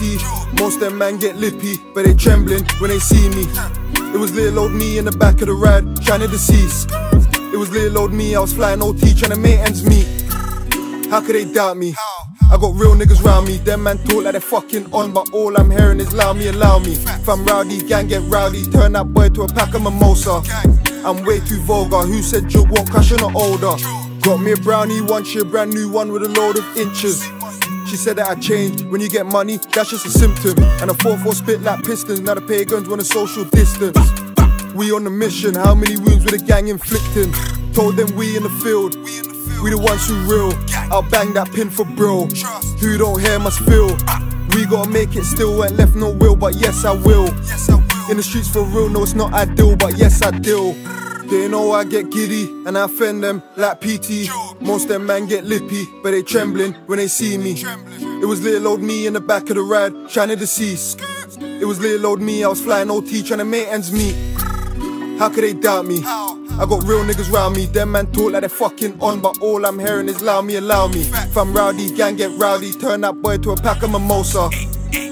PT. Most them man get lippy, but they trembling when they see me. It was little old me in the back of the ride, trying to decease. It was little old me, I was flying OT, trying to make ends meet. How could they doubt me? I got real niggas round me, them man talk like they're fucking on, but all I'm hearing is allow me, allow me. If I'm rowdy, gang get rowdy, turn that boy to a pack of mimosa. I'm way too vulgar, who said won't crash on the older? Got me a brownie once, a brand new one with a load of inches. She said that I changed. When you get money, that's just a symptom. And a 4-4 spit like pistons. Now the pagans want a social distance. We on the mission. How many wounds with the gang inflicting? Told them we in the field. We the ones who real. I'll bang that pin for bro. Who don't hear must feel. We gotta make it still. Ain't left no will, but yes I will. In the streets for real, no it's not ideal, but yes I deal. They know I get giddy and I offend them like PT. Most of them man get lippy, but they trembling when they see me. It was little old me in the back of the ride, trying to decease. It was little old me, I was flying OT, trying to make ends meet. How could they doubt me? I got real niggas round me, them man talk like they're fucking on, but all I'm hearing is allow me, allow me. If I'm rowdy, gang get rowdy, turn that boy to a pack of mimosa.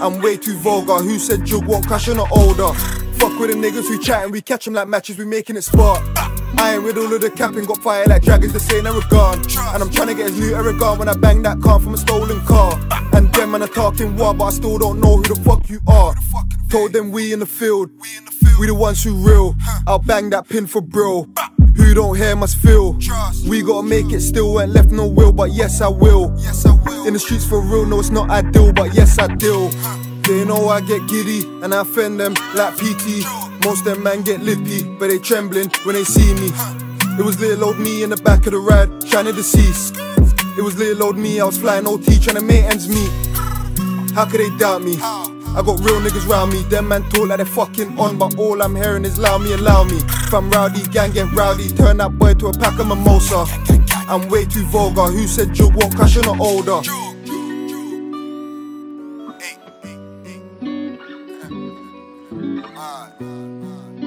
I'm way too vulgar, who said Jug won't crash on the older? Fuck with them niggas who chatting, we catch them like matches, we making it spark. I ain't with all of the capping, got fire like dragons, they say never gone. And I'm trying to get his new Aragon when I bang that car from a stolen car. And them man are talking war, but I still don't know who the fuck you are. Told them we in the field, we the ones who real. I'll bang that pin for bro. Who don't hear must feel. We gotta make it still, ain't left no will, but yes I will. In the streets for real, no it's not ideal, but yes I deal. They know I get giddy and I offend them like PT. Most them man get lippy, but they trembling when they see me. It was little old me in the back of the ride, trying to decease. It was little old me, I was flying OT, trying to make ends meet. How could they doubt me? I got real niggas round me, them man talk like they're fucking on, but all I'm hearing is allow me, allow me. If I'm rowdy, gang get rowdy, turn that boy to a pack of mimosa. I'm way too vulgar, who said Jug won't crash on older? All right.